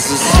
This is.